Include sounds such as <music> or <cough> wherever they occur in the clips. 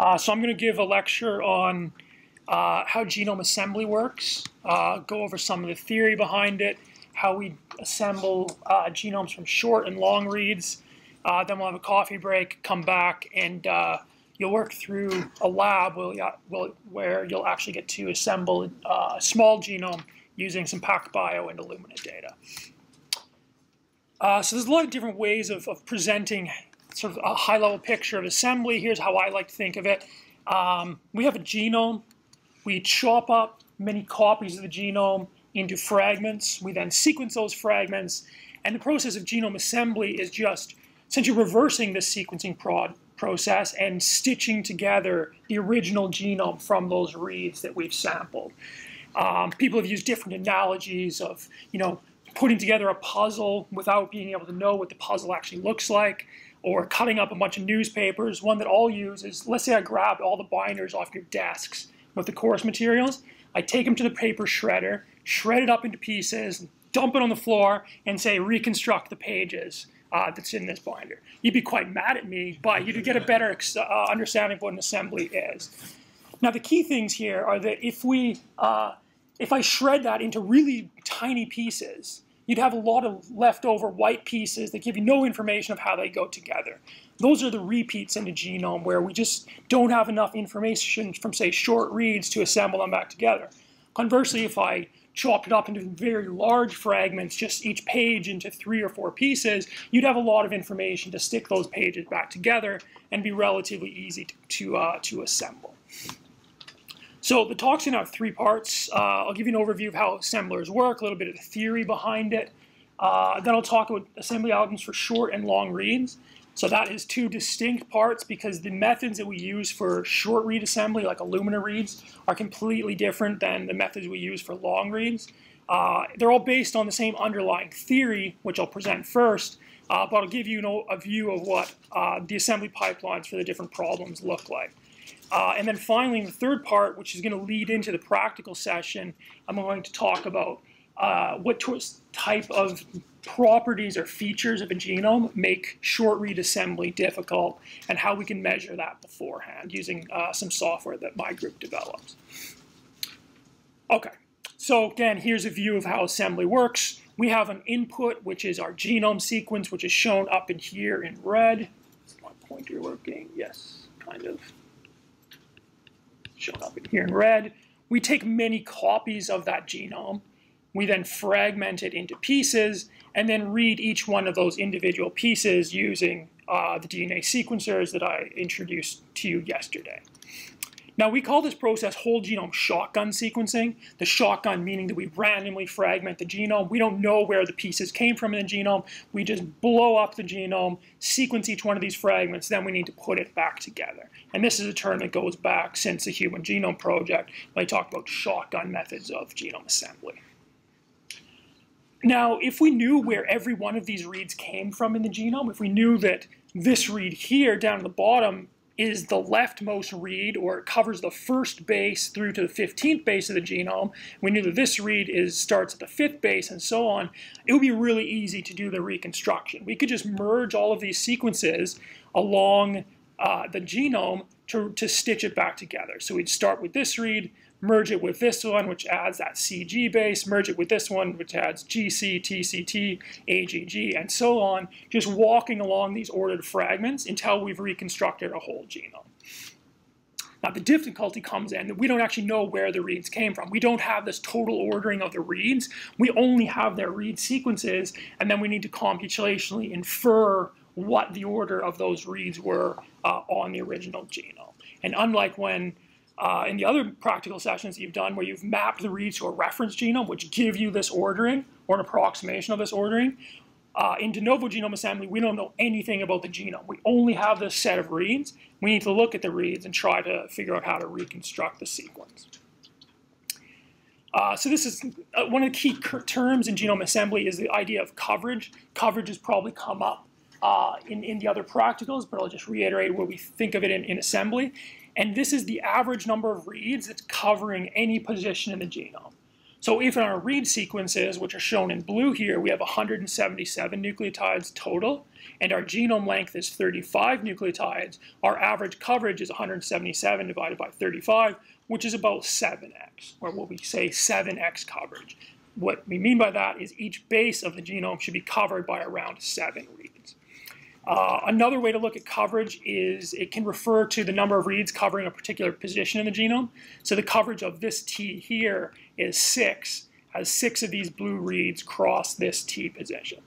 Uh, so I'm going to give a lecture on uh, how genome assembly works, uh, go over some of the theory behind it, how we assemble uh, genomes from short and long reads. Uh, then we'll have a coffee break, come back, and uh, you'll work through a lab where you'll actually get to assemble a small genome using some PacBio and Illumina data. so there's a lot of different ways of, of presenting sort of a high-level picture of assembly. Here's how I like to think of it. Um, we have a genome. We chop up many copies of the genome into fragments. We then sequence those fragments. And the process of genome assembly is just essentially reversing this sequencing prod process and stitching together the original genome from those reads that we've sampled. Um, people have used different analogies of, you know, putting together a puzzle without being able to know what the puzzle actually looks like or cutting up a bunch of newspapers. One that I'll use is, let's say I grabbed all the binders off your desks with the course materials. I take them to the paper shredder, shred it up into pieces, dump it on the floor, and say reconstruct the pages uh, that's in this binder. You'd be quite mad at me, but you'd get a better uh, understanding of what an assembly is. Now the key things here are that if we, uh, if I shred that into really tiny pieces, you'd have a lot of leftover white pieces that give you no information of how they go together. Those are the repeats in the genome where we just don't have enough information from, say, short reads to assemble them back together. Conversely, if I chopped it up into very large fragments, just each page into three or four pieces, you'd have a lot of information to stick those pages back together and be relatively easy to, to, uh, to assemble. So the talk's have three parts. Uh, I'll give you an overview of how assemblers work, a little bit of the theory behind it. Uh, then I'll talk about assembly algorithms for short and long reads. So that is two distinct parts because the methods that we use for short read assembly, like Illumina reads, are completely different than the methods we use for long reads. Uh, they're all based on the same underlying theory, which I'll present first, uh, but I'll give you a view of what uh, the assembly pipelines for the different problems look like. Uh, and then finally, the third part, which is going to lead into the practical session, I'm going to talk about uh, what type of properties or features of a genome make short read assembly difficult and how we can measure that beforehand using uh, some software that my group develops. Okay, so again, here's a view of how assembly works. We have an input, which is our genome sequence, which is shown up in here in red. Is my pointer working? Yes, kind of shown up in here in red. We take many copies of that genome. We then fragment it into pieces and then read each one of those individual pieces using uh, the DNA sequencers that I introduced to you yesterday. Now we call this process whole genome shotgun sequencing. The shotgun meaning that we randomly fragment the genome. We don't know where the pieces came from in the genome. We just blow up the genome, sequence each one of these fragments, then we need to put it back together. And this is a term that goes back since the Human Genome Project when they talked about shotgun methods of genome assembly. Now, if we knew where every one of these reads came from in the genome, if we knew that this read here down at the bottom is the leftmost read, or it covers the first base through to the 15th base of the genome, we knew that this read is starts at the fifth base and so on, it would be really easy to do the reconstruction. We could just merge all of these sequences along uh, the genome to, to stitch it back together. So we'd start with this read, merge it with this one, which adds that CG base, merge it with this one, which adds GC, TCT, AGG, and so on, just walking along these ordered fragments until we've reconstructed a whole genome. Now the difficulty comes in that we don't actually know where the reads came from. We don't have this total ordering of the reads. We only have their read sequences, and then we need to computationally infer what the order of those reads were uh, on the original genome. And unlike when uh, in the other practical sessions that you've done where you've mapped the reads to a reference genome, which give you this ordering or an approximation of this ordering, uh, in de novo genome assembly, we don't know anything about the genome. We only have this set of reads. We need to look at the reads and try to figure out how to reconstruct the sequence. Uh, so this is uh, one of the key terms in genome assembly is the idea of coverage. Coverage has probably come up uh, in, in the other practicals, but I'll just reiterate what we think of it in, in assembly. And this is the average number of reads that's covering any position in the genome. So if in our read sequences, which are shown in blue here, we have 177 nucleotides total, and our genome length is 35 nucleotides, our average coverage is 177 divided by 35, which is about 7x, or what we say 7x coverage. What we mean by that is each base of the genome should be covered by around seven reads. Uh, another way to look at coverage is it can refer to the number of reads covering a particular position in the genome. So the coverage of this T here is 6, as six of these blue reads cross this T position.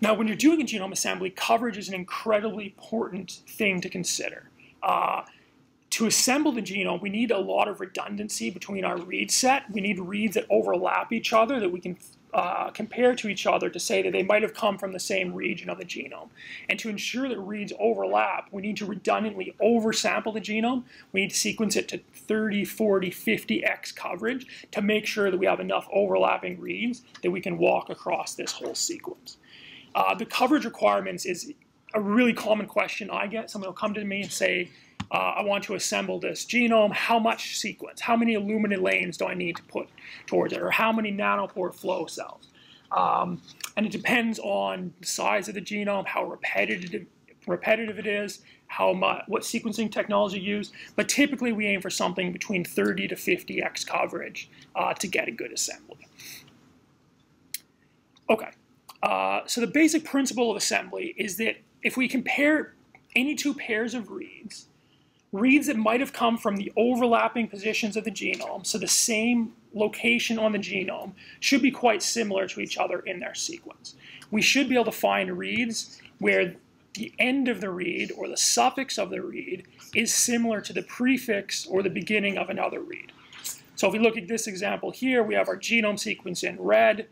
Now, when you're doing a genome assembly, coverage is an incredibly important thing to consider. Uh, to assemble the genome, we need a lot of redundancy between our read set. We need reads that overlap each other that we can uh, compare to each other to say that they might have come from the same region of the genome. And to ensure that reads overlap, we need to redundantly oversample the genome. We need to sequence it to 30, 40, 50x coverage to make sure that we have enough overlapping reads that we can walk across this whole sequence. Uh, the coverage requirements is a really common question I get. Someone will come to me and say, uh, I want to assemble this genome, how much sequence, how many Illumina lanes do I need to put towards it, or how many nanopore flow cells. Um, and it depends on the size of the genome, how repetitive, repetitive it is, how much, what sequencing technology used, but typically we aim for something between 30 to 50x coverage uh, to get a good assembly. Okay, uh, so the basic principle of assembly is that if we compare any two pairs of reads, reads that might have come from the overlapping positions of the genome, so the same location on the genome, should be quite similar to each other in their sequence. We should be able to find reads where the end of the read or the suffix of the read is similar to the prefix or the beginning of another read. So if we look at this example here, we have our genome sequence in red.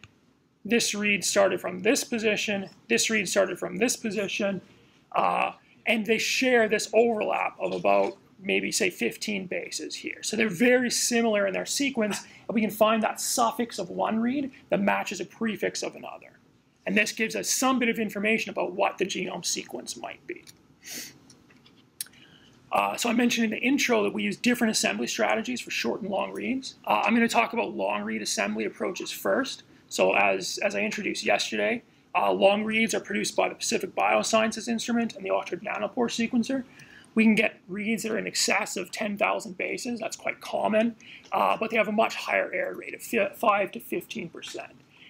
This read started from this position. This read started from this position. Uh, and they share this overlap of about maybe say 15 bases here. So they're very similar in their sequence, and we can find that suffix of one read that matches a prefix of another. And this gives us some bit of information about what the genome sequence might be. Uh, so I mentioned in the intro that we use different assembly strategies for short and long reads. Uh, I'm going to talk about long read assembly approaches first. So as, as I introduced yesterday, uh, long reads are produced by the Pacific Biosciences instrument and the Oxford Nanopore sequencer. We can get reads that are in excess of 10,000 bases. That's quite common, uh, but they have a much higher error rate of 5 to 15%.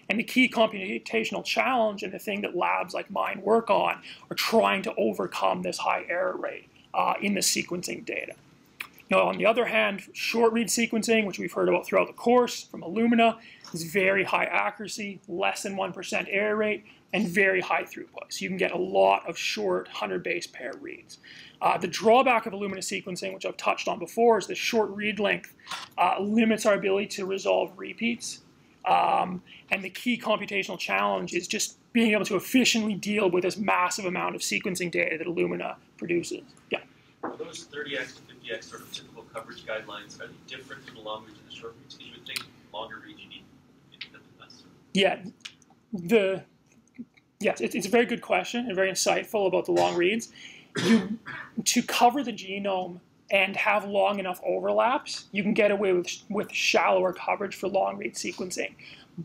And the key computational challenge and the thing that labs like mine work on are trying to overcome this high error rate uh, in the sequencing data. Now, on the other hand, short read sequencing, which we've heard about throughout the course from Illumina, is very high accuracy, less than 1% error rate, and very high throughput. So you can get a lot of short 100 base pair reads. Uh, the drawback of Illumina sequencing, which I've touched on before, is the short read length uh, limits our ability to resolve repeats. Um, and the key computational challenge is just being able to efficiently deal with this massive amount of sequencing data that Illumina produces. Yeah. Are those 30x to 50x sort of typical coverage guidelines, are they different from the long reads and the short reads? Because you would think longer reads you need less. Yeah, the yes, it's, it's a very good question and very insightful about the long reads. You to cover the genome and have long enough overlaps, you can get away with with shallower coverage for long read sequencing.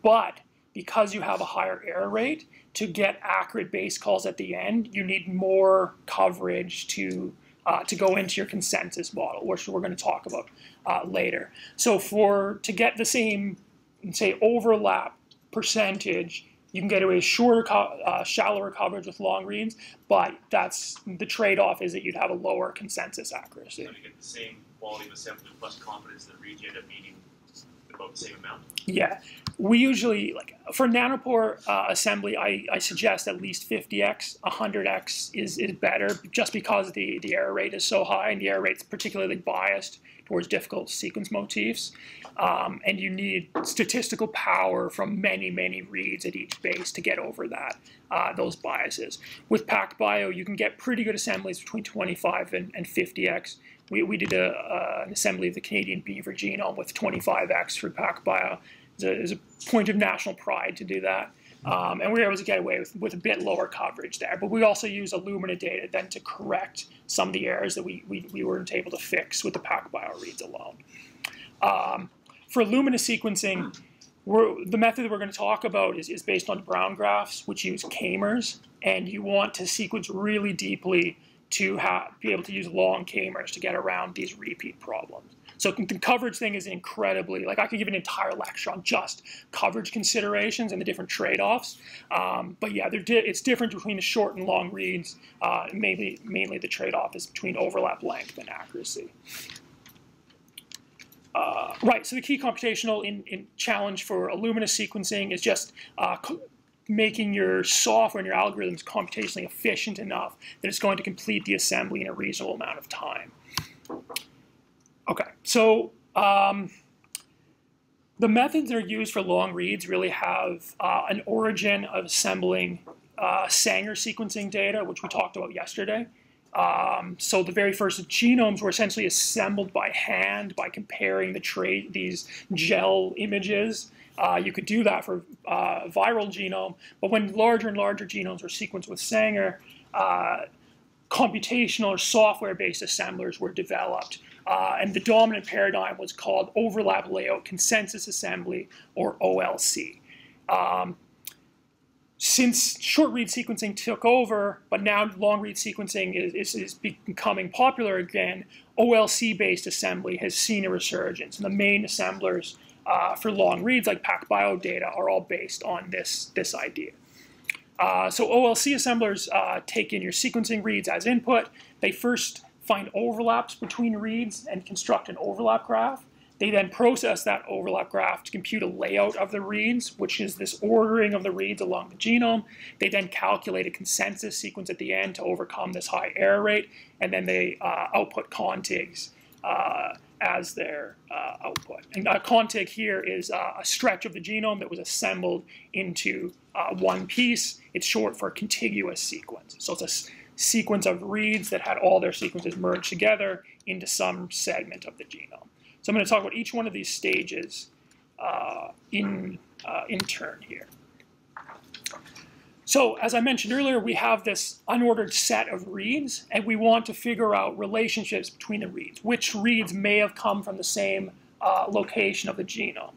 But because you have a higher error rate, to get accurate base calls at the end, you need more coverage to uh, to go into your consensus model, which we're going to talk about uh, later. So for to get the same, say, overlap percentage, you can get away shorter, uh, shallower coverage with long reads, but that's the trade-off is that you'd have a lower consensus accuracy. So you get the same quality of assembly plus confidence that reads end up needing about the same amount. Yeah, we usually like for nanopore uh, assembly I, I suggest at least 50x 100x is, is better just because the, the error rate is so high and the error rate is particularly biased towards difficult sequence motifs. Um, and you need statistical power from many many reads at each base to get over that uh, those biases. With PacBio you can get pretty good assemblies between 25 and, and 50x we, we did a, uh, an assembly of the Canadian beaver genome with 25x for PacBio it's a, a point of national pride to do that. Um, and we were able to get away with, with a bit lower coverage there. But we also use Illumina data then to correct some of the errors that we, we, we weren't able to fix with the PacBio reads alone. Um, for Illumina sequencing, the method that we're going to talk about is, is based on Bruijn graphs, which use k-mers, and you want to sequence really deeply to be able to use long k-mers to get around these repeat problems. So the coverage thing is incredibly, like I could give an entire lecture on just coverage considerations and the different trade-offs. Um, but yeah, di it's different between the short and long reads. Uh, mainly, mainly the trade-off is between overlap length and accuracy. Uh, right, so the key computational in, in challenge for Illumina sequencing is just uh, making your software and your algorithms computationally efficient enough that it's going to complete the assembly in a reasonable amount of time. Okay, so um, the methods that are used for long reads really have uh, an origin of assembling uh, Sanger sequencing data, which we talked about yesterday. Um, so the very first genomes were essentially assembled by hand by comparing the trait these gel images. Uh, you could do that for uh, viral genome, but when larger and larger genomes were sequenced with Sanger, uh, computational or software-based assemblers were developed. Uh, and the dominant paradigm was called overlap layout consensus assembly, or OLC. Um, since short read sequencing took over, but now long read sequencing is, is, is becoming popular again, OLC-based assembly has seen a resurgence. And the main assemblers uh, for long reads like PacBio data are all based on this, this idea. Uh, so OLC assemblers uh, take in your sequencing reads as input. They first find overlaps between reads and construct an overlap graph. They then process that overlap graph to compute a layout of the reads, which is this ordering of the reads along the genome. They then calculate a consensus sequence at the end to overcome this high error rate, and then they uh, output contigs uh, as their uh, output. And a contig here is uh, a stretch of the genome that was assembled into uh, one piece. It's short for contiguous sequence. So it's a sequence of reads that had all their sequences merged together into some segment of the genome. So I'm going to talk about each one of these stages uh, in, uh, in turn here. So as I mentioned earlier, we have this unordered set of reads, and we want to figure out relationships between the reads. Which reads may have come from the same uh, location of the genome.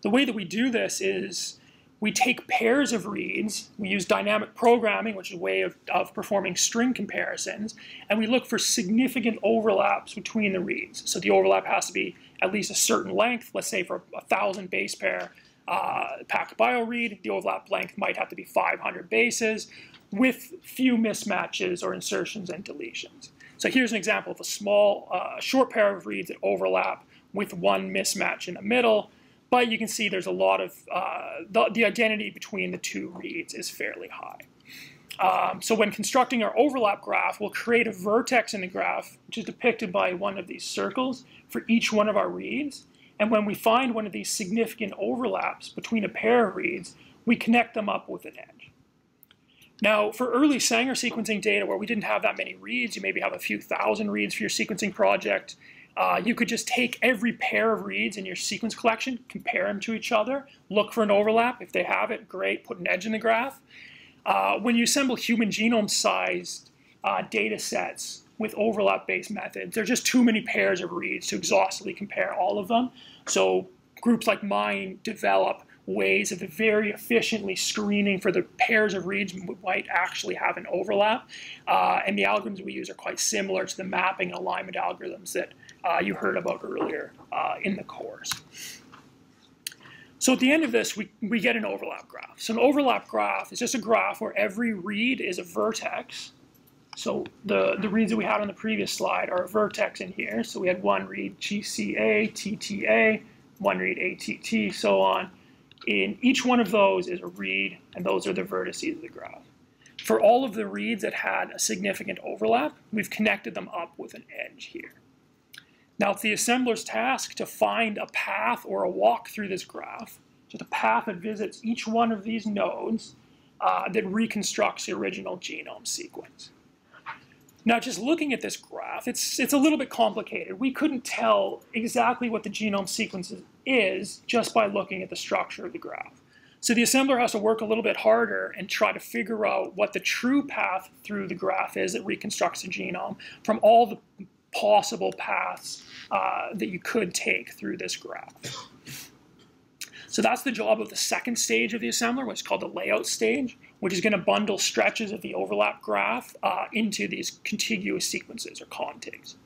The way that we do this is we take pairs of reads, we use dynamic programming, which is a way of, of performing string comparisons, and we look for significant overlaps between the reads. So the overlap has to be at least a certain length, let's say for a 1,000 base pair uh, PacBio read, the overlap length might have to be 500 bases with few mismatches or insertions and deletions. So here's an example of a small, uh, short pair of reads that overlap with one mismatch in the middle. But you can see there's a lot of, uh, the, the, identity between the two reads is fairly high. Um, so when constructing our overlap graph, we'll create a vertex in the graph, which is depicted by one of these circles for each one of our reads. And when we find one of these significant overlaps between a pair of reads, we connect them up with an edge. Now, for early Sanger sequencing data where we didn't have that many reads, you maybe have a few thousand reads for your sequencing project, uh, you could just take every pair of reads in your sequence collection, compare them to each other, look for an overlap. If they have it, great, put an edge in the graph. Uh, when you assemble human genome-sized uh, data sets with overlap-based methods, there are just too many pairs of reads to exhaustively compare all of them. So groups like mine develop ways of very efficiently screening for the pairs of reads might actually have an overlap. Uh, and the algorithms we use are quite similar to the mapping and alignment algorithms that uh, you heard about earlier uh, in the course. So at the end of this, we, we get an overlap graph. So an overlap graph is just a graph where every read is a vertex. So the, the reads that we had on the previous slide are a vertex in here. So we had one read GCA, TTA, one read ATT, so on. In each one of those is a read, and those are the vertices of the graph. For all of the reads that had a significant overlap, we've connected them up with an edge here. Now it's the assembler's task to find a path or a walk through this graph, just a path that visits each one of these nodes uh, that reconstructs the original genome sequence. Now just looking at this graph, it's, it's a little bit complicated. We couldn't tell exactly what the genome sequence is just by looking at the structure of the graph. So the assembler has to work a little bit harder and try to figure out what the true path through the graph is that reconstructs the genome from all the possible paths uh, that you could take through this graph. So that's the job of the second stage of the assembler, which is called the layout stage, which is going to bundle stretches of the overlap graph uh, into these contiguous sequences or contigs.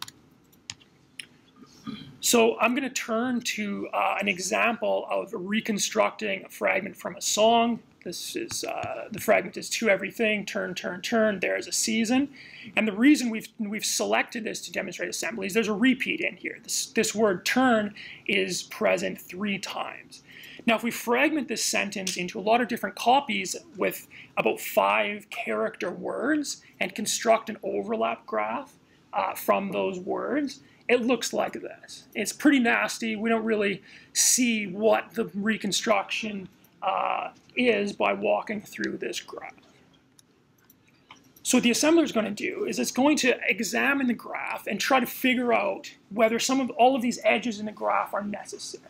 So I'm going to turn to uh, an example of reconstructing a fragment from a song. This is uh, the fragment is to everything, turn, turn, turn. There's a season, and the reason we've we've selected this to demonstrate assembly is there's a repeat in here. This this word turn is present three times. Now, if we fragment this sentence into a lot of different copies with about five character words and construct an overlap graph uh, from those words, it looks like this. It's pretty nasty. We don't really see what the reconstruction uh, is by walking through this graph. So what the assembler is going to do is it's going to examine the graph and try to figure out whether some of all of these edges in the graph are necessary.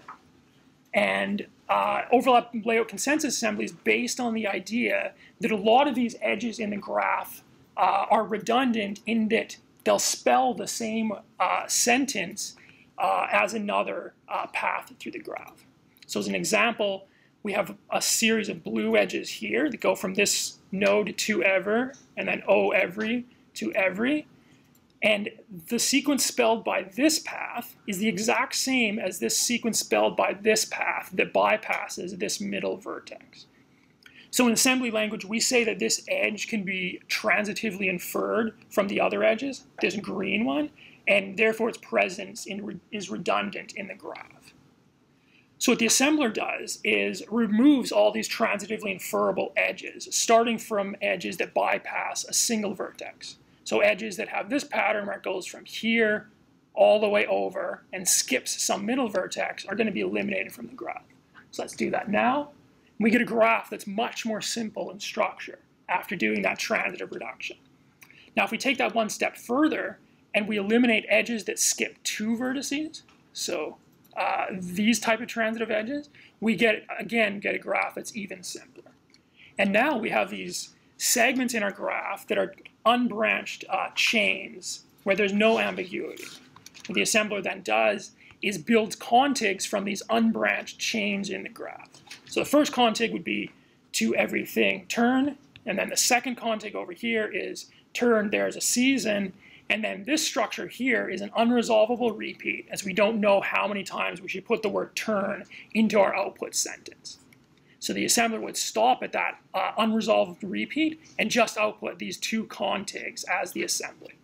And uh, overlap layout consensus assembly is based on the idea that a lot of these edges in the graph uh, are redundant in that they'll spell the same uh, sentence uh, as another uh, path through the graph. So as an example, we have a series of blue edges here that go from this node to ever, and then O every to every. And the sequence spelled by this path is the exact same as this sequence spelled by this path that bypasses this middle vertex. So in assembly language, we say that this edge can be transitively inferred from the other edges, this green one, and therefore its presence in, is redundant in the graph. So what the assembler does is removes all these transitively inferable edges, starting from edges that bypass a single vertex. So edges that have this pattern where it goes from here all the way over and skips some middle vertex are going to be eliminated from the graph. So let's do that now. We get a graph that's much more simple in structure after doing that transitive reduction. Now if we take that one step further and we eliminate edges that skip two vertices, so uh, these type of transitive edges, we get, again, get a graph that's even simpler. And now we have these segments in our graph that are unbranched uh, chains where there's no ambiguity. What the assembler then does is builds contigs from these unbranched chains in the graph. So the first contig would be to everything turn, and then the second contig over here is turn, there's a season, and then this structure here is an unresolvable repeat as we don't know how many times we should put the word turn into our output sentence. So the assembler would stop at that uh, unresolved repeat and just output these two contigs as the assembly.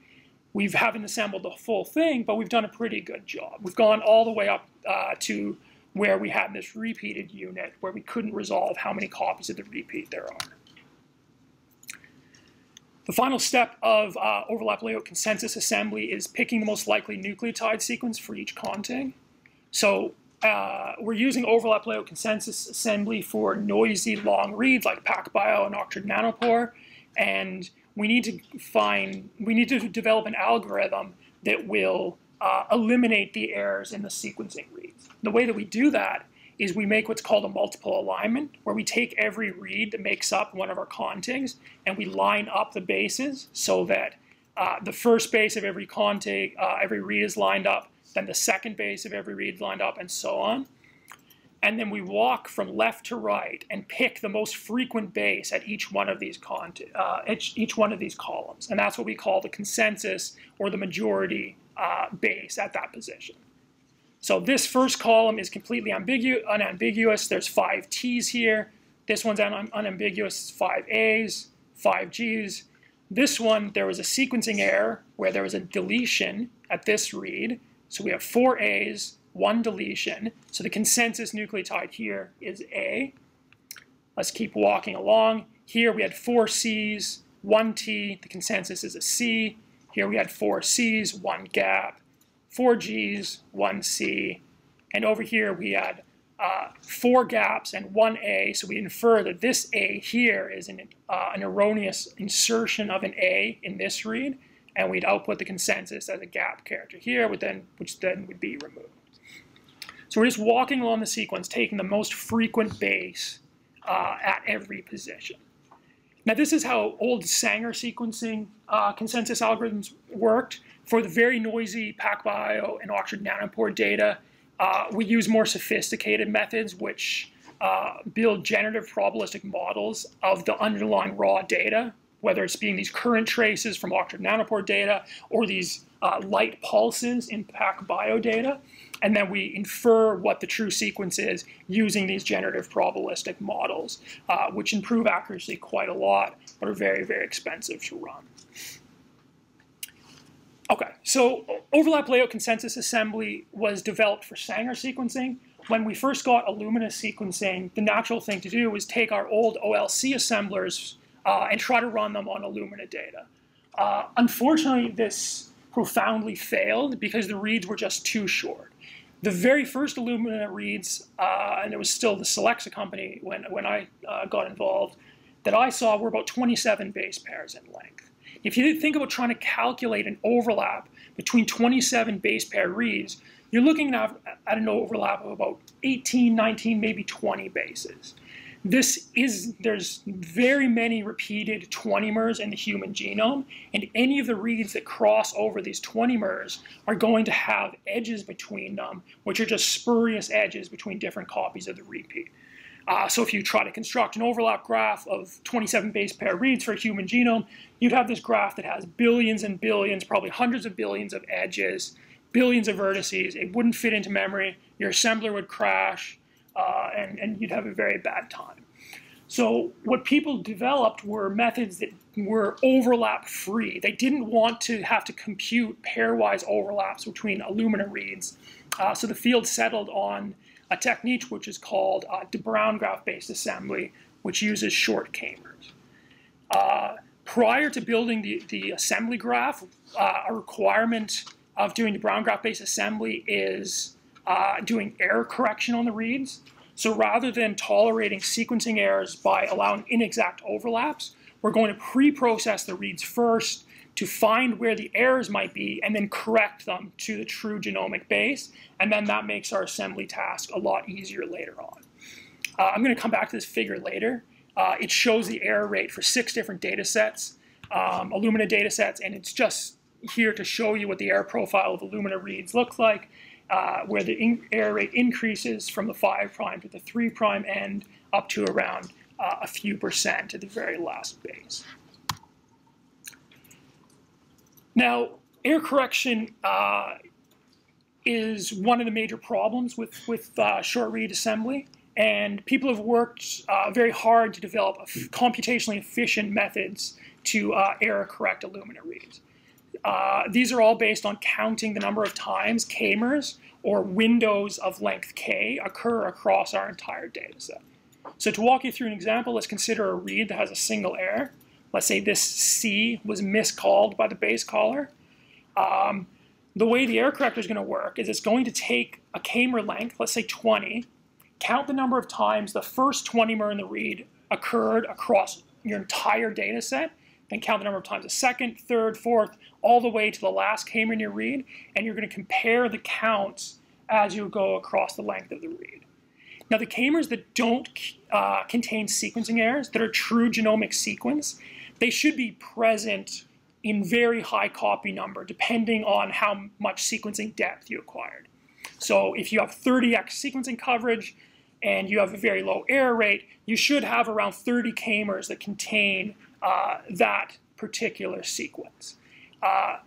We haven't assembled the full thing, but we've done a pretty good job. We've gone all the way up uh, to where we had this repeated unit where we couldn't resolve how many copies of the repeat there are. The final step of uh, overlap layout consensus assembly is picking the most likely nucleotide sequence for each contig. So uh, we're using overlap layout consensus assembly for noisy long reads like PacBio and Oxford Nanopore, and we need to find, we need to develop an algorithm that will uh, eliminate the errors in the sequencing reads. The way that we do that is we make what's called a multiple alignment, where we take every read that makes up one of our contigs and we line up the bases so that uh, the first base of every contig, uh, every read is lined up then the second base of every read lined up, and so on. And then we walk from left to right and pick the most frequent base at each one of these uh, each, each, one of these columns, and that's what we call the consensus or the majority uh, base at that position. So this first column is completely ambigu unambiguous. There's five T's here. This one's un unambiguous, five A's, five G's. This one, there was a sequencing error where there was a deletion at this read, so we have four A's, one deletion. So the consensus nucleotide here is A. Let's keep walking along. Here we had four C's, one T. The consensus is a C. Here we had four C's, one gap, four G's, one C. And over here we had uh, four gaps and one A, so we infer that this A here is an, uh, an erroneous insertion of an A in this read and we'd output the consensus as a gap character here, which then, which then would be removed. So we're just walking along the sequence, taking the most frequent base uh, at every position. Now this is how old Sanger sequencing uh, consensus algorithms worked. For the very noisy PacBio and Oxford Nanopore data, uh, we use more sophisticated methods, which uh, build generative probabilistic models of the underlying raw data, whether it's being these current traces from Oxford Nanopore data or these uh, light pulses in PacBio data, and then we infer what the true sequence is using these generative probabilistic models, uh, which improve accuracy quite a lot, but are very, very expensive to run. Okay, so overlap layout consensus assembly was developed for Sanger sequencing. When we first got Illumina sequencing, the natural thing to do was take our old OLC assemblers uh, and try to run them on Illumina data. Uh, unfortunately, this profoundly failed because the reads were just too short. The very first Illumina reads, uh, and it was still the Solexa company when, when I uh, got involved, that I saw were about 27 base pairs in length. If you think about trying to calculate an overlap between 27 base pair reads, you're looking at, an overlap of about 18, 19, maybe 20 bases. This is, there's very many repeated 20mers in the human genome, and any of the reads that cross over these 20mers are going to have edges between them, which are just spurious edges between different copies of the repeat. Uh, so if you try to construct an overlap graph of 27 base pair reads for a human genome, you'd have this graph that has billions and billions, probably hundreds of billions of edges, billions of vertices. It wouldn't fit into memory. Your assembler would crash, uh, and, and you'd have a very bad time. So what people developed were methods that were overlap free. They didn't want to have to compute pairwise overlaps between Illumina reads. Uh, so the field settled on a technique which is called uh, de Bruijn graph-based assembly, which uses short k-mers. Uh, prior to building the, the assembly graph, uh, a requirement of doing de Bruijn graph-based assembly is uh, doing error correction on the reads. So rather than tolerating sequencing errors by allowing inexact overlaps, we're going to pre-process the reads first to find where the errors might be and then correct them to the true genomic base. And then that makes our assembly task a lot easier later on. Uh, I'm going to come back to this figure later. Uh, it shows the error rate for six different data sets, um, Illumina data sets, and it's just here to show you what the error profile of Illumina reads looks like uh, where the error rate increases from the 5 prime to the 3 prime end up to around uh, a few percent at the very last base. Now, error correction uh, is one of the major problems with, with uh, short read assembly, and people have worked uh, very hard to develop computationally efficient methods to uh, error correct Illumina reads. Uh, these are all based on counting the number of times k-mers or windows of length k occur across our entire data set. So to walk you through an example, let's consider a read that has a single error. Let's say this C was miscalled by the base caller. Um, the way the error corrector is going to work is it's going to take a k-mer length, let's say 20, count the number of times the first 20-mer in the read occurred across your entire data set, then count the number of times the second, third, fourth, all the way to the last k-mer in your read, and you're going to compare the counts as you go across the length of the read. Now, the k-mers that don't uh, contain sequencing errors, that are true genomic sequence, they should be present in very high copy number, depending on how much sequencing depth you acquired. So if you have 30x sequencing coverage and you have a very low error rate, you should have around 30 k-mers that contain uh, that particular sequence. Uh,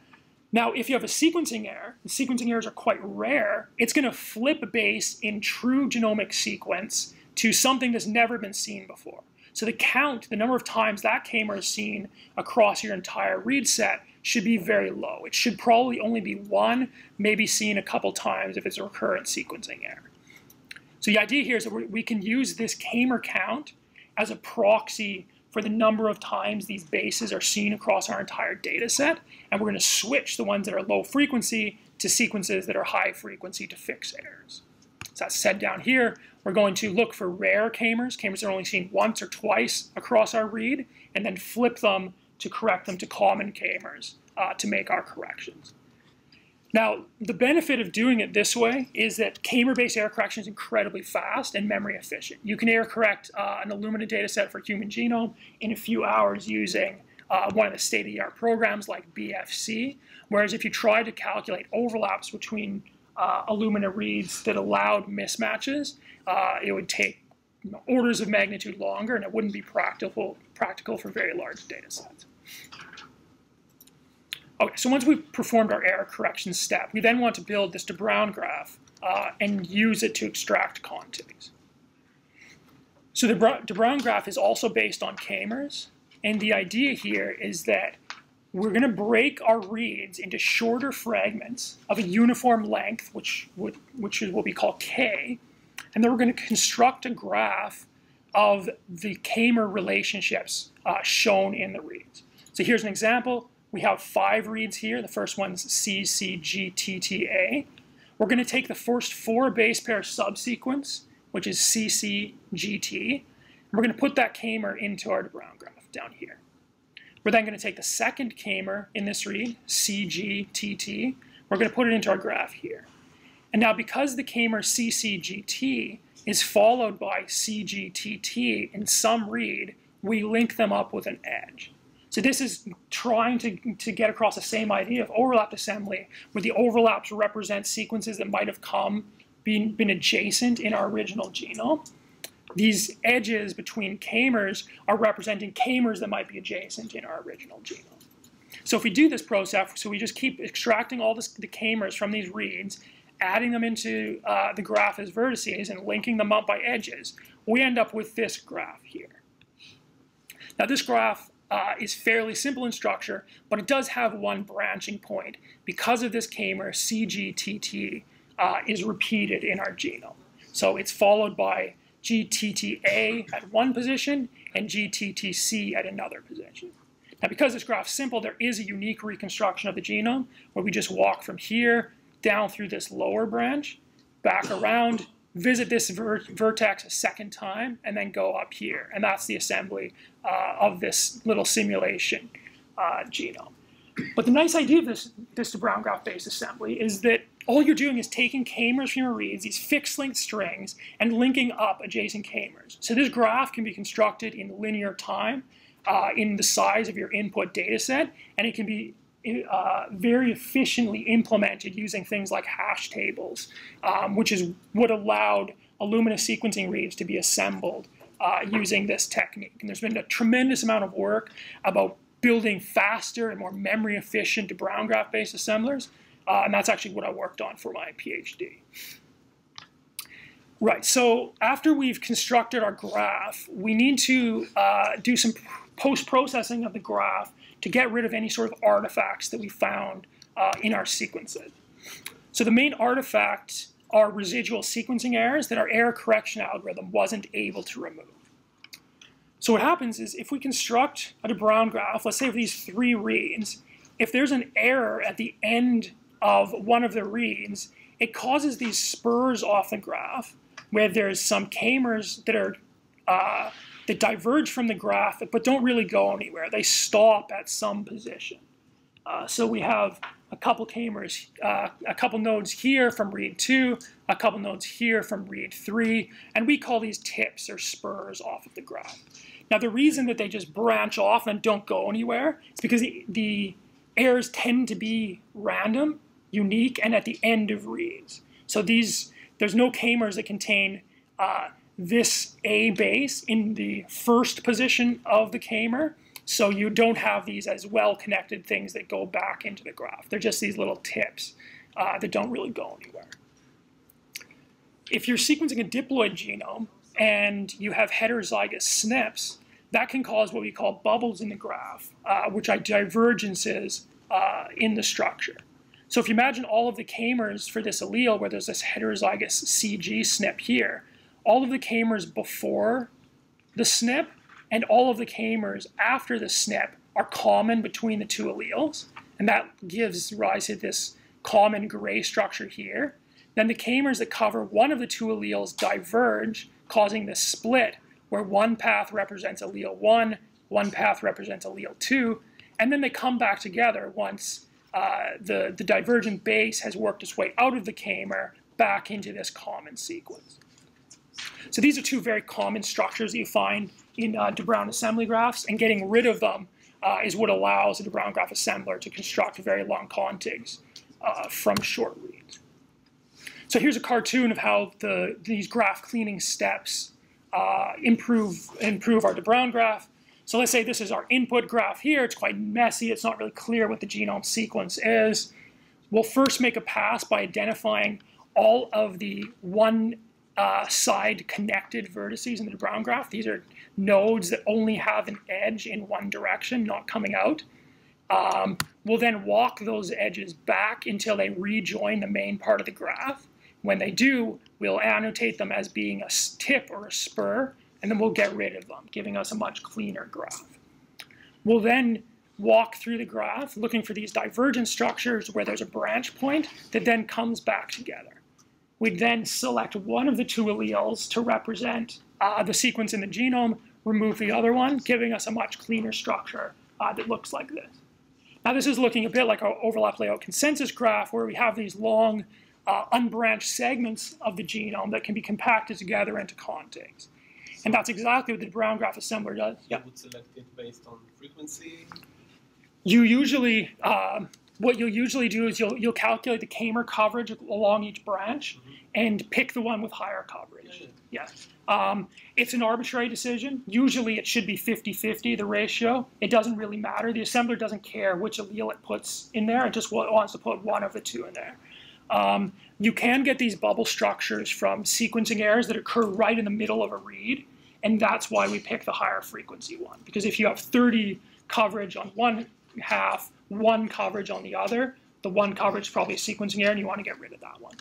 now, if you have a sequencing error, the sequencing errors are quite rare, it's going to flip a base in true genomic sequence to something that's never been seen before. So the count, the number of times that k-mer is seen across your entire read set should be very low. It should probably only be one, maybe seen a couple times if it's a recurrent sequencing error. So the idea here is that we can use this k-mer count as a proxy for the number of times these bases are seen across our entire data set, and we're going to switch the ones that are low frequency to sequences that are high frequency to fix errors. So that's said down here. We're going to look for rare k-mers, k-mers that are only seen once or twice across our read, and then flip them to correct them to common k-mers uh, to make our corrections. Now, the benefit of doing it this way is that k-mer-based error correction is incredibly fast and memory efficient. You can error correct uh, an Illumina dataset for human genome in a few hours using uh, one of the state-of-the-art programs like BFC, whereas if you try to calculate overlaps between uh, reads that allowed mismatches, uh, it would take orders of magnitude longer, and it wouldn't be practical practical for very large data sets. Okay, so once we've performed our error correction step, we then want to build this de Bruijn graph uh, and use it to extract contigs. So the de Bruijn graph is also based on k-mers, and the idea here is that we're going to break our reads into shorter fragments of a uniform length, which, would, which is what we call k, and then we're going to construct a graph of the k-mer relationships uh, shown in the reads. So here's an example. We have five reads here. The first one's C, C, G, T, T, A. We're going to take the first four base pair subsequence, which is C, C, G, T, and we're going to put that k-mer into our de Bruijn graph down here. We're then going to take the second k-mer in this read, C, G, T, T. We're going to put it into our graph here. And now because the k-mer CCGT is followed by CGTT in some read, we link them up with an edge. So this is trying to, to get across the same idea of overlap assembly, where the overlaps represent sequences that might have come, been, been adjacent in our original genome. These edges between k-mers are representing k-mers that might be adjacent in our original genome. So if we do this process, so we just keep extracting all this, the k-mers from these reads adding them into uh, the graph as vertices and linking them up by edges, we end up with this graph here. Now this graph uh, is fairly simple in structure, but it does have one branching point. Because of this k-mer, CGTT uh, is repeated in our genome. So it's followed by GTTA at one position and GTTC at another position. Now because this graph's simple, there is a unique reconstruction of the genome where we just walk from here down through this lower branch, back around, visit this ver vertex a second time, and then go up here. And that's the assembly uh, of this little simulation uh, genome. But the nice idea of this, this Bruijn graph-based assembly is that all you're doing is taking k-mers from your reads, these fixed length strings, and linking up adjacent k-mers. So this graph can be constructed in linear time uh, in the size of your input data set, and it can be uh, very efficiently implemented using things like hash tables, um, which is what allowed Illumina sequencing reads to be assembled uh, using this technique. And there's been a tremendous amount of work about building faster and more memory efficient de Bruijn graph-based assemblers, uh, and that's actually what I worked on for my PhD. Right, so after we've constructed our graph, we need to uh, do some post-processing of the graph to get rid of any sort of artifacts that we found uh, in our sequences. So the main artifact are residual sequencing errors that our error correction algorithm wasn't able to remove. So what happens is if we construct a de Bruijn graph, let's say of these three reads, if there's an error at the end of one of the reads, it causes these spurs off the graph where there's some k-mers that are uh, that diverge from the graph but don't really go anywhere. They stop at some position. Uh, so we have a couple k-mers, uh, a couple nodes here from read 2, a couple nodes here from read 3, and we call these tips or spurs off of the graph. Now the reason that they just branch off and don't go anywhere is because the, the errors tend to be random, unique, and at the end of reads. So these, there's no k-mers that contain uh, this A base in the first position of the k-mer, so you don't have these as well-connected things that go back into the graph. They're just these little tips uh, that don't really go anywhere. If you're sequencing a diploid genome and you have heterozygous SNPs, that can cause what we call bubbles in the graph, uh, which are divergences uh, in the structure. So if you imagine all of the k-mers for this allele, where there's this heterozygous CG SNP here, all of the k-mers before the SNP and all of the k-mers after the SNP are common between the two alleles, and that gives rise to this common gray structure here. Then the k-mers that cover one of the two alleles diverge, causing this split, where one path represents allele 1, one path represents allele 2, and then they come back together once uh, the, the divergent base has worked its way out of the k-mer back into this common sequence. So these are two very common structures that you find in uh, de Bruijn assembly graphs, and getting rid of them uh, is what allows a de Bruijn graph assembler to construct very long contigs uh, from short reads. So here's a cartoon of how the, these graph cleaning steps uh, improve improve our de Bruijn graph. So let's say this is our input graph here. It's quite messy. It's not really clear what the genome sequence is. We'll first make a pass by identifying all of the one uh, side connected vertices in de Bruijn graph. These are nodes that only have an edge in one direction, not coming out. Um, we'll then walk those edges back until they rejoin the main part of the graph. When they do, we'll annotate them as being a tip or a spur, and then we'll get rid of them, giving us a much cleaner graph. We'll then walk through the graph looking for these divergent structures where there's a branch point that then comes back together. We'd then select one of the two alleles to represent uh, the sequence in the genome, remove the other one, giving us a much cleaner structure uh, that looks like this. Now this is looking a bit like our overlap layout consensus graph where we have these long uh, unbranched segments of the genome that can be compacted together into contigs. And that's exactly what the Bruijn graph assembler does. You would select it based on frequency? You usually, um, what you'll usually do is you'll, you'll calculate the k-mer coverage along each branch mm -hmm. and pick the one with higher coverage. Yeah. yeah. Um, it's an arbitrary decision. Usually it should be 50-50, the ratio. It doesn't really matter. The assembler doesn't care which allele it puts in there. It just wants to put one of the two in there. Um, you can get these bubble structures from sequencing errors that occur right in the middle of a read, and that's why we pick the higher frequency one. Because if you have 30 coverage on one half, one coverage on the other, the one coverage is probably a sequencing error, and you want to get rid of that one.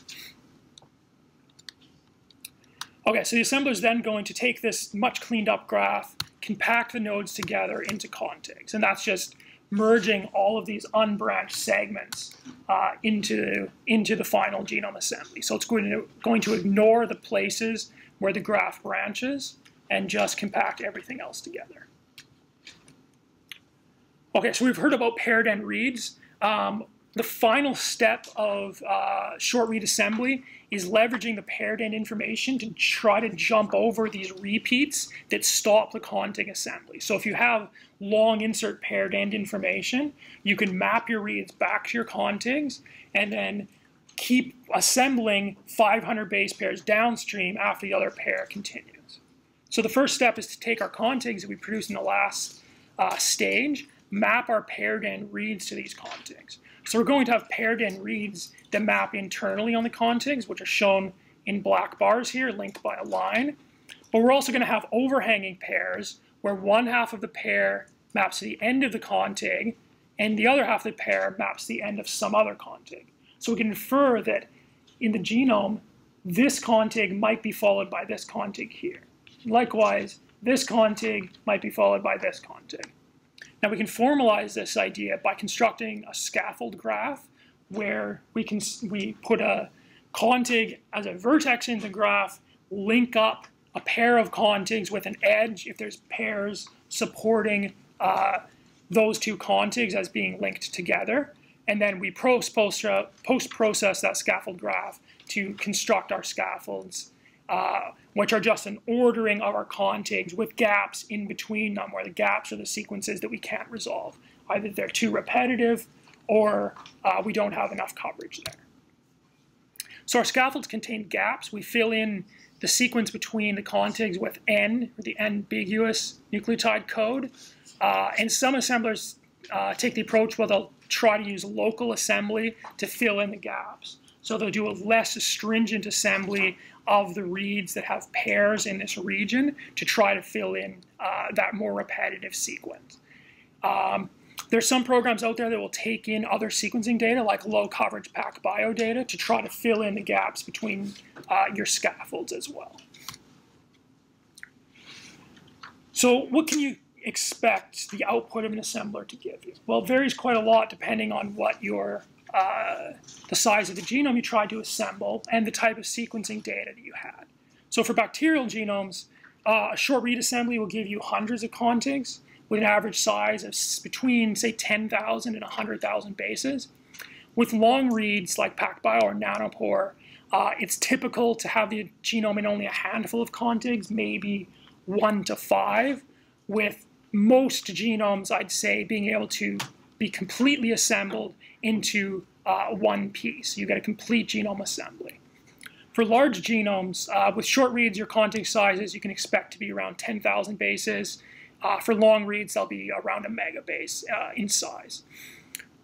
Okay, so the assembler is then going to take this much cleaned up graph, compact the nodes together into contigs, and that's just merging all of these unbranched segments uh, into, into the final genome assembly. So it's going to, going to ignore the places where the graph branches and just compact everything else together. Okay, so we've heard about paired end reads. Um, the final step of uh, short read assembly is leveraging the paired end information to try to jump over these repeats that stop the contig assembly. So if you have long insert paired end information, you can map your reads back to your contigs and then keep assembling 500 base pairs downstream after the other pair continues. So the first step is to take our contigs that we produced in the last uh, stage, map our paired end reads to these contigs. So we're going to have paired end reads that map internally on the contigs, which are shown in black bars here, linked by a line. But we're also going to have overhanging pairs where one half of the pair maps to the end of the contig and the other half of the pair maps to the end of some other contig. So we can infer that in the genome, this contig might be followed by this contig here. Likewise, this contig might be followed by this contig. Now we can formalize this idea by constructing a scaffold graph where we can we put a contig as a vertex in the graph, link up a pair of contigs with an edge if there's pairs supporting uh, those two contigs as being linked together. And then we post-process that scaffold graph to construct our scaffolds uh, which are just an ordering of our contigs with gaps in between them, where the gaps are the sequences that we can't resolve. Either they're too repetitive or uh, we don't have enough coverage there. So our scaffolds contain gaps. We fill in the sequence between the contigs with N, the ambiguous nucleotide code. Uh, and some assemblers uh, take the approach where they'll try to use local assembly to fill in the gaps. So they'll do a less stringent assembly of the reads that have pairs in this region to try to fill in uh, that more repetitive sequence. Um, there's some programs out there that will take in other sequencing data like low coverage PacBio data to try to fill in the gaps between uh, your scaffolds as well. So what can you expect the output of an assembler to give you? Well, it varies quite a lot depending on what your uh, the size of the genome you tried to assemble, and the type of sequencing data that you had. So for bacterial genomes, uh, a short read assembly will give you hundreds of contigs with an average size of between, say, 10,000 and 100,000 bases. With long reads like PacBio or Nanopore, uh, it's typical to have the genome in only a handful of contigs, maybe one to five, with most genomes, I'd say, being able to be completely assembled into uh, one piece. You get a complete genome assembly. For large genomes, uh, with short reads, your contig sizes you can expect to be around 10,000 bases. Uh, for long reads, they'll be around a megabase uh, in size.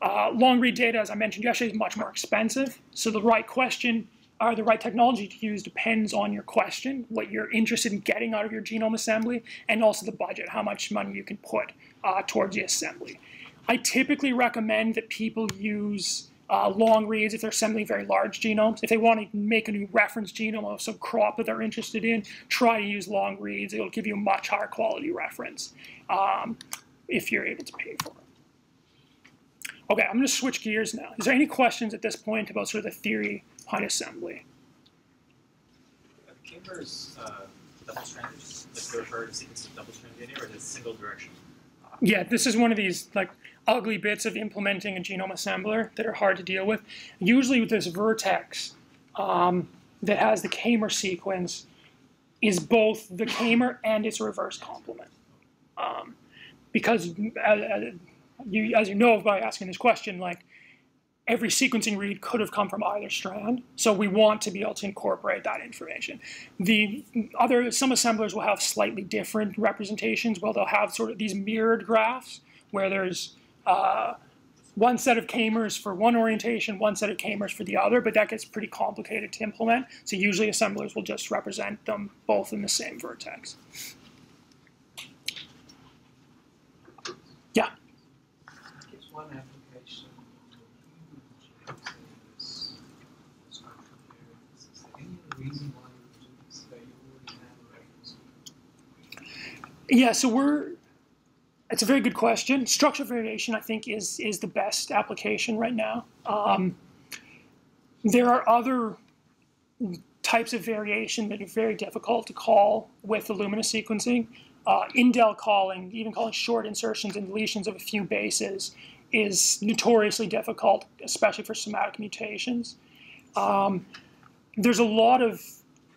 Uh, long read data, as I mentioned yesterday, is much more expensive. So the right question or the right technology to use depends on your question, what you're interested in getting out of your genome assembly, and also the budget, how much money you can put uh, towards the assembly. I typically recommend that people use uh, long reads if they're assembling very large genomes. If they want to make a new reference genome of some crop that they're interested in, try to use long reads. It'll give you a much higher quality reference um, if you're able to pay for it. Okay, I'm going to switch gears now. Is there any questions at this point about sort of the theory behind assembly? The K-MERs uh, double-stranded, sequence of double-stranded DNA, or is it single direction? Yeah, this is one of these like ugly bits of implementing a genome assembler that are hard to deal with. Usually with this vertex um, that has the K-MER sequence is both the K-MER and its reverse complement. Um, because as, as, you, as you know by asking this question, like every sequencing read could have come from either strand. So we want to be able to incorporate that information. The other, some assemblers will have slightly different representations. Well, they'll have sort of these mirrored graphs where there's uh, one set of K-MERs for one orientation, one set of K-MERs for the other, but that gets pretty complicated to implement. So usually assemblers will just represent them both in the same vertex. Yeah. Gives one application to human genes is structural variants. Is there any other reason why you would do this that you already have a reference? Yeah, so we're it's a very good question. Structural variation, I think, is is the best application right now. Um, there are other types of variation that are very difficult to call with Illumina sequencing. Uh, indel calling, even calling short insertions and deletions of a few bases, is notoriously difficult, especially for somatic mutations. Um, there's a lot of,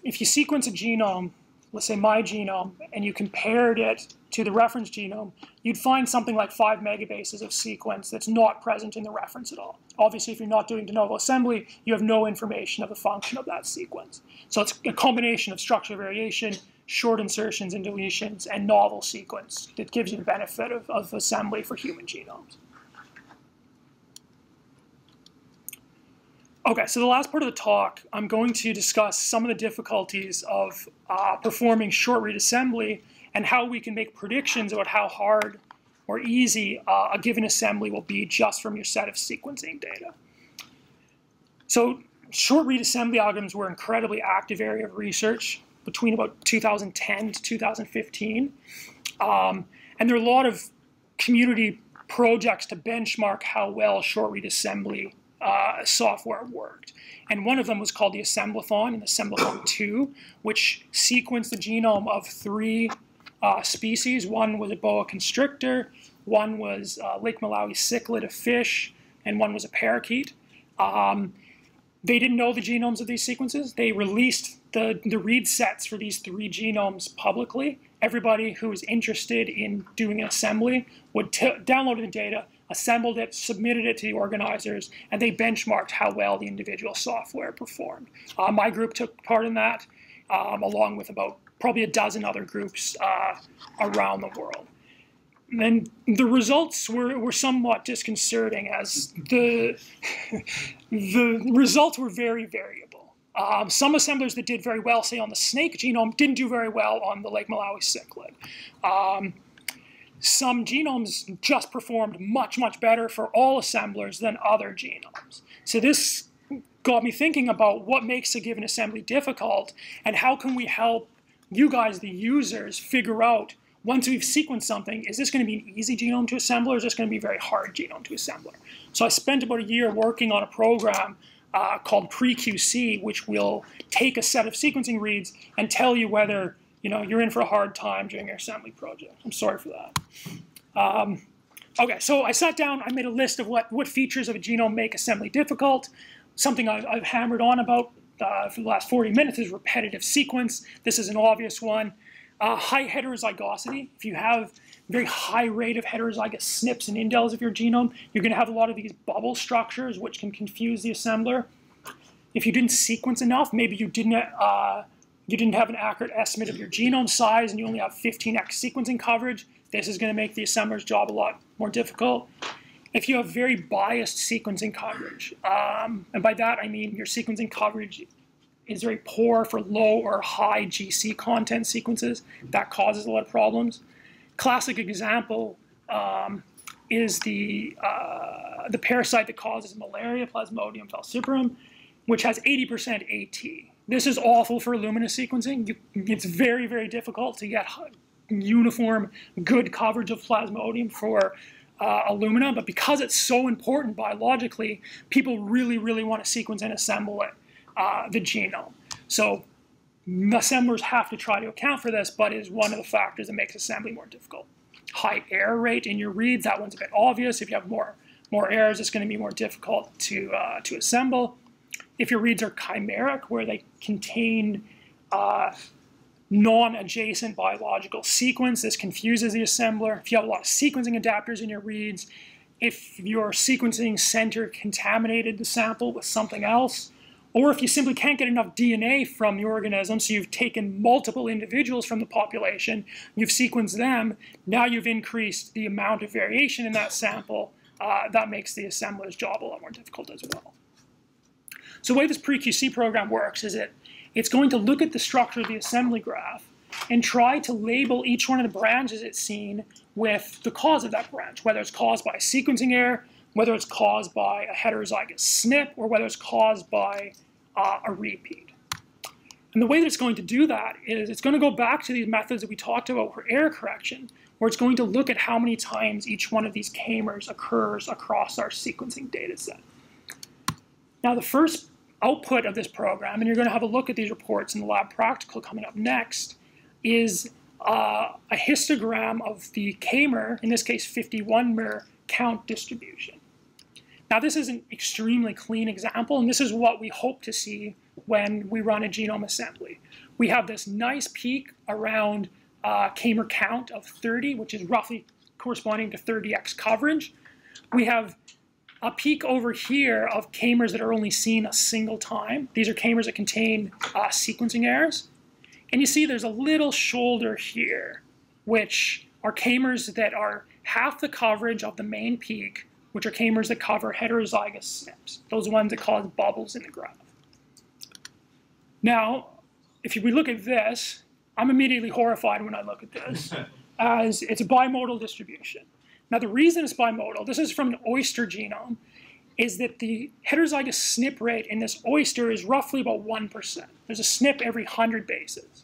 if you sequence a genome, let's say my genome, and you compared it to the reference genome, you'd find something like five megabases of sequence that's not present in the reference at all. Obviously, if you're not doing de novo assembly, you have no information of the function of that sequence. So it's a combination of structural variation, short insertions and deletions, and novel sequence that gives you the benefit of, of assembly for human genomes. Okay, so the last part of the talk, I'm going to discuss some of the difficulties of uh, performing short read assembly and how we can make predictions about how hard or easy uh, a given assembly will be just from your set of sequencing data. So short read assembly algorithms were an incredibly active area of research between about 2010 to 2015. Um, and there are a lot of community projects to benchmark how well short read assembly uh, software worked. And one of them was called the Assemblathon and Assemblathon <coughs> 2, which sequenced the genome of three uh, species. One was a boa constrictor, one was uh, Lake Malawi cichlid, a fish, and one was a parakeet. Um, they didn't know the genomes of these sequences. They released the, the read sets for these three genomes publicly. Everybody who was interested in doing an assembly would download the data, assembled it, submitted it to the organizers, and they benchmarked how well the individual software performed. Uh, my group took part in that, um, along with about probably a dozen other groups uh, around the world. And the results were, were somewhat disconcerting as the, <laughs> the results were very variable. Um, some assemblers that did very well, say on the snake genome, didn't do very well on the Lake Malawi cichlid. Um, some genomes just performed much, much better for all assemblers than other genomes. So this got me thinking about what makes a given assembly difficult and how can we help you guys, the users, figure out once we've sequenced something, is this going to be an easy genome to assemble or is this going to be a very hard genome to assemble? So I spent about a year working on a program uh, called PreQC, which will take a set of sequencing reads and tell you whether you know, you're in for a hard time during your assembly project. I'm sorry for that. Um, okay, so I sat down, I made a list of what, what features of a genome make assembly difficult. Something I've, I've hammered on about uh, for the last 40 minutes is repetitive sequence. This is an obvious one. Uh, high heterozygosity. If you have a very high rate of heterozygous SNPs and indels of your genome, you're going to have a lot of these bubble structures, which can confuse the assembler. if you didn't sequence enough, maybe you didn't uh, you didn't have an accurate estimate of your genome size and you only have 15x sequencing coverage, this is going to make the assembler's job a lot more difficult. If you have very biased sequencing coverage, um, and by that I mean your sequencing coverage is very poor for low or high GC content sequences, that causes a lot of problems. Classic example um, is the, uh, the parasite that causes malaria, Plasmodium falciparum, which has 80% AT. This is awful for Illumina sequencing. You, it's very, very difficult to get uniform, good coverage of Plasmodium for uh, Illumina, but because it's so important biologically, people really, really want to sequence and assemble it, uh, the genome. So assemblers have to try to account for this, but is one of the factors that makes assembly more difficult. High error rate in your reads, that one's a bit obvious. If you have more, more errors, it's going to be more difficult to, uh, to assemble. If your reads are chimeric, where they contain uh, non-adjacent biological sequence, this confuses the assembler. If you have a lot of sequencing adapters in your reads, if your sequencing center contaminated the sample with something else, or if you simply can't get enough DNA from the organism, so you've taken multiple individuals from the population, you've sequenced them, now you've increased the amount of variation in that sample, uh, that makes the assembler's job a lot more difficult as well. So the way this pre-QC program works is it, it's going to look at the structure of the assembly graph and try to label each one of the branches it's seen with the cause of that branch, whether it's caused by a sequencing error, whether it's caused by a heterozygous SNP, or whether it's caused by uh, a repeat. And the way that it's going to do that is it's going to go back to these methods that we talked about for error correction, where it's going to look at how many times each one of these k-mers occurs across our sequencing data set. Now, the first output of this program, and you're going to have a look at these reports in the lab practical coming up next, is uh, a histogram of the k-mer, in this case 51 mer count distribution. Now this is an extremely clean example, and this is what we hope to see when we run a genome assembly. We have this nice peak around uh, k-mer count of 30, which is roughly corresponding to 30x coverage. We have a peak over here of k-mers that are only seen a single time. These are k-mers that contain uh, sequencing errors. And you see there's a little shoulder here, which are k-mers that are half the coverage of the main peak, which are k-mers that cover heterozygous SNPs, those ones that cause bubbles in the graph. Now, if we look at this, I'm immediately horrified when I look at this, <laughs> as it's a bimodal distribution. Now, the reason it's bimodal, this is from an oyster genome, is that the heterozygous SNP rate in this oyster is roughly about 1%. There's a SNP every 100 bases.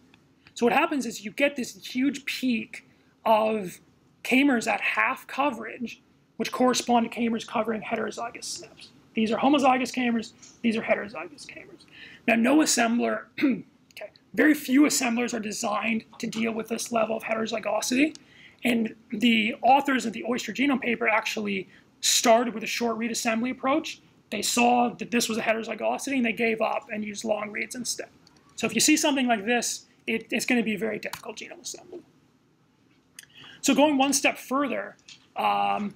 So what happens is you get this huge peak of k-mers at half coverage, which correspond to k-mers covering heterozygous SNPs. These are homozygous k-mers, these are heterozygous k-mers. Now, no assembler, <clears throat> okay, very few assemblers are designed to deal with this level of heterozygosity. And the authors of the oyster genome paper actually started with a short read assembly approach. They saw that this was a heterozygosity and they gave up and used long reads instead. So if you see something like this, it, it's going to be a very difficult genome assembly. So going one step further, um,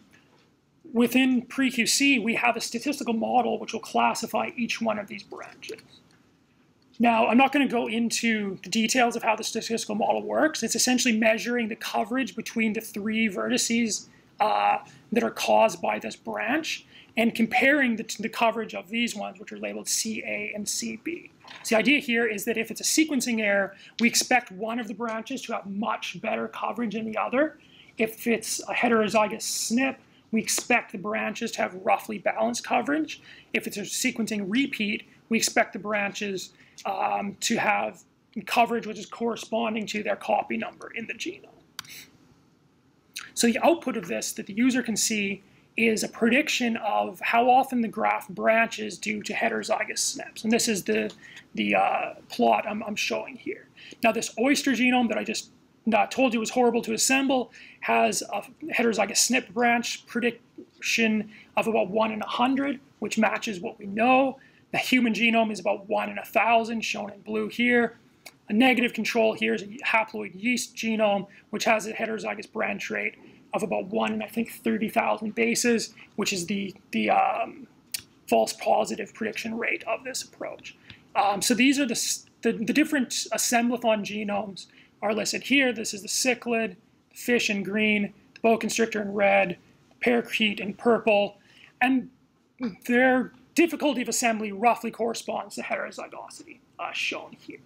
within pre-QC, we have a statistical model which will classify each one of these branches. Now, I'm not going to go into the details of how the statistical model works. It's essentially measuring the coverage between the three vertices uh, that are caused by this branch and comparing the, the, coverage of these ones, which are labeled CA and CB. So the idea here is that if it's a sequencing error, we expect one of the branches to have much better coverage than the other. If it's a heterozygous SNP, we expect the branches to have roughly balanced coverage. If it's a sequencing repeat, we expect the branches um, to have coverage which is corresponding to their copy number in the genome. So the output of this that the user can see is a prediction of how often the graph branches due to heterozygous SNPs. And this is the, the uh, plot I'm, I'm, showing here. Now this oyster genome that I just uh, told you was horrible to assemble has a heterozygous SNP branch prediction of about 1 in 100, which matches what we know. The human genome is about 1 in a 1,000, shown in blue here. A negative control here is a haploid yeast genome, which has a heterozygous branch rate of about one in I think 30,000 bases, which is the the um, false positive prediction rate of this approach. Um, so these are the, the, the different assemblathon genomes are listed here. This is the cichlid, the fish in green, the boa constrictor in red, the parakeet in purple, and their difficulty of assembly roughly corresponds to heterozygosity, uh, shown here.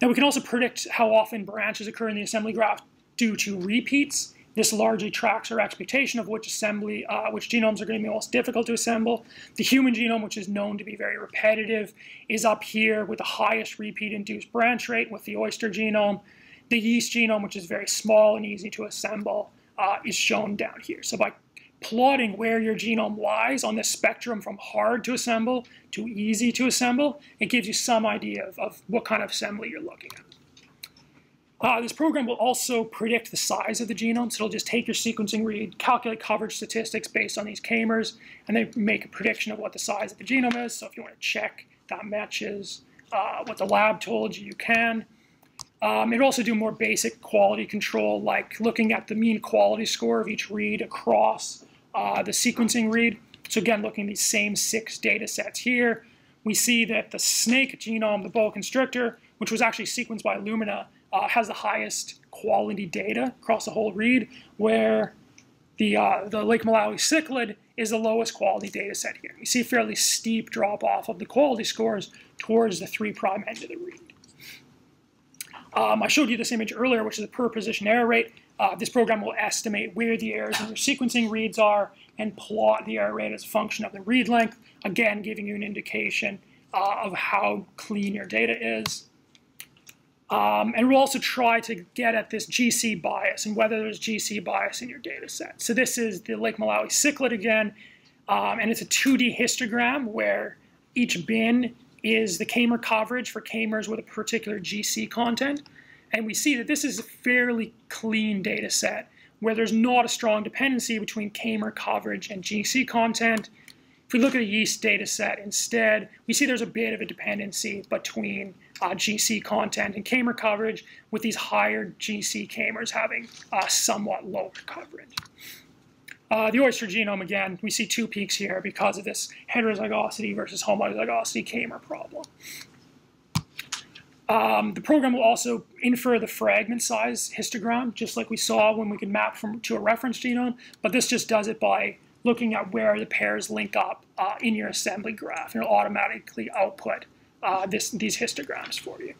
Now we can also predict how often branches occur in the assembly graph due to repeats. This largely tracks our expectation of which assembly, uh, which genomes are going to be most difficult to assemble. The human genome, which is known to be very repetitive, is up here with the highest repeat-induced branch rate with the oyster genome. The yeast genome, which is very small and easy to assemble, uh, is shown down here. So by plotting where your genome lies on the spectrum from hard to assemble to easy to assemble, it gives you some idea of, of what kind of assembly you're looking at. Uh, this program will also predict the size of the genome, so it'll just take your sequencing read, calculate coverage statistics based on these k-mers, and then make a prediction of what the size of the genome is. So if you want to check that matches uh, what the lab told you, you can. Um, it'll also do more basic quality control, like looking at the mean quality score of each read across uh, the sequencing read. So again, looking at these same six data sets here, we see that the snake genome, the boa constrictor, which was actually sequenced by Illumina, uh, has the highest quality data across the whole read, where the, uh, the Lake Malawi cichlid is the lowest quality data set here. You see a fairly steep drop off of the quality scores towards the 3' prime end of the read. Um, I showed you this image earlier, which is a per position error rate. Uh, this program will estimate where the errors in your sequencing reads are and plot the error rate as a function of the read length, again giving you an indication uh, of how clean your data is. Um, and we'll also try to get at this GC bias and whether there's GC bias in your data set. So this is the Lake Malawi cichlid again, um, and it's a 2D histogram where each bin is the k-mer coverage for k-mers with a particular GC content. And we see that this is a fairly clean data set where there's not a strong dependency between k-mer coverage and GC content. If we look at a yeast data set instead, we see there's a bit of a dependency between uh, GC content and k-mer coverage, with these higher GC k-mers having uh, somewhat lower coverage. Uh, the oyster genome, again, we see two peaks here because of this heterozygosity versus homozygosity k-mer problem. Um, the program will also infer the fragment size histogram, just like we saw when we could map from to a reference genome, but this just does it by looking at where the pairs link up uh, in your assembly graph, and it'll automatically output uh, this, these histograms for you.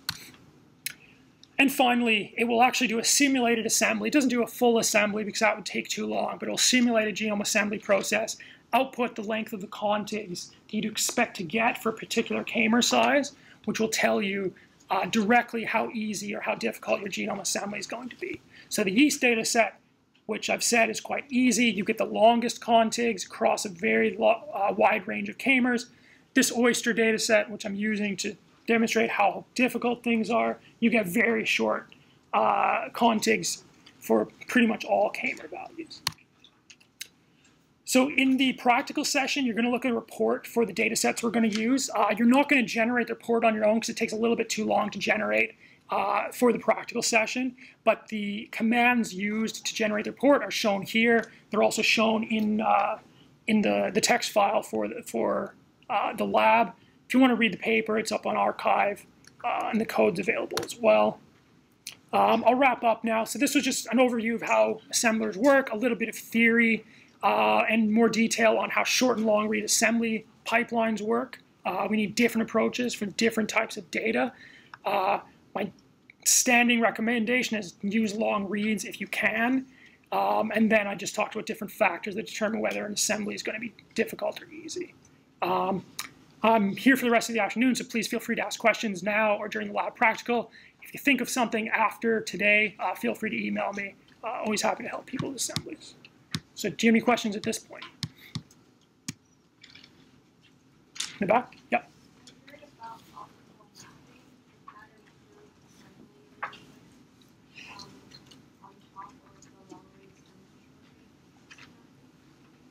And finally, it will actually do a simulated assembly. It doesn't do a full assembly because that would take too long, but it'll simulate a genome assembly process, output the length of the contigs that you'd expect to get for a particular k-mer size, which will tell you uh, directly how easy or how difficult your genome assembly is going to be. So the yeast data set, which I've said is quite easy, you get the longest contigs across a very uh, wide range of k-mers. This oyster data set, which I'm using to demonstrate how difficult things are, you get very short uh, contigs for pretty much all k-mer values. So in the practical session, you're going to look at a report for the data sets we're going to use. Uh, you're not going to generate the report on your own because it takes a little bit too long to generate uh, for the practical session, but the commands used to generate the report are shown here. They're also shown in, uh, in the, the text file for the, for, uh, the lab. If you want to read the paper, it's up on arXiv, uh, and the code's available as well. Um, I'll wrap up now. So this was just an overview of how assemblers work, a little bit of theory, uh, and more detail on how short and long read assembly pipelines work. Uh, we need different approaches for different types of data. Uh, my standing recommendation is use long reads if you can. Um, and then I just talked about different factors that determine whether an assembly is going to be difficult or easy. Um, I'm here for the rest of the afternoon, so please feel free to ask questions now or during the lab practical. If you think of something after today, uh, feel free to email me. Uh, always happy to help people with assemblies. So do you have any questions at this point? In the back? Yep.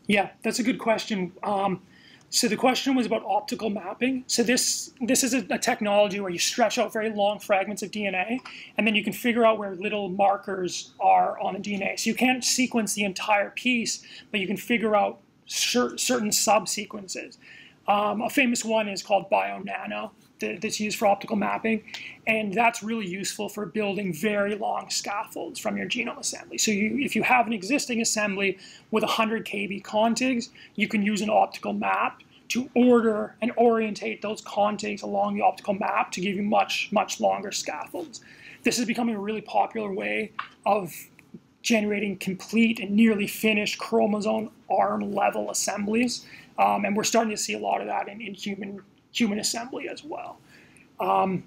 Yeah, that's a good question. Um, so the question was about optical mapping. So this this is a, a, technology where you stretch out very long fragments of DNA, and then you can figure out where little markers are on the DNA. So you can't sequence the entire piece, but you can figure out cer- certain subsequences. Um, a famous one is called BioNano that, that's used for optical mapping, and that's really useful for building very long scaffolds from your genome assembly. So you, if you have an existing assembly with 100 kb contigs, you can use an optical map to order and orientate those contigs along the optical map to give you much, much longer scaffolds. This is becoming a really popular way of generating complete and nearly finished chromosome arm level assemblies. Um, and we're starting to see a lot of that in, in human, human assembly as well. Um,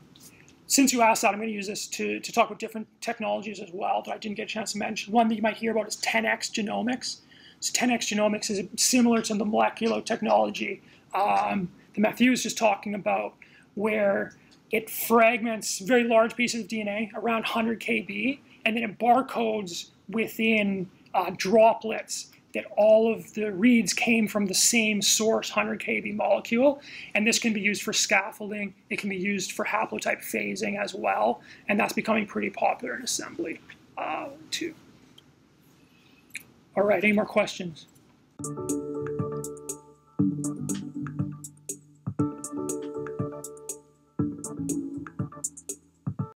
since you asked that, I'm going to use this to, to talk about different technologies as well that I didn't get a chance to mention. One that you might hear about is 10x genomics. So 10x genomics is similar to the molecular technology um, that Matthew was just talking about, where it fragments very large pieces of DNA, around 100 kb, and then it barcodes within uh, droplets that all of the reads came from the same source 100 kb molecule. And this can be used for scaffolding. It can be used for haplotype phasing as well. And that's becoming pretty popular in assembly uh, too. All right, any more questions?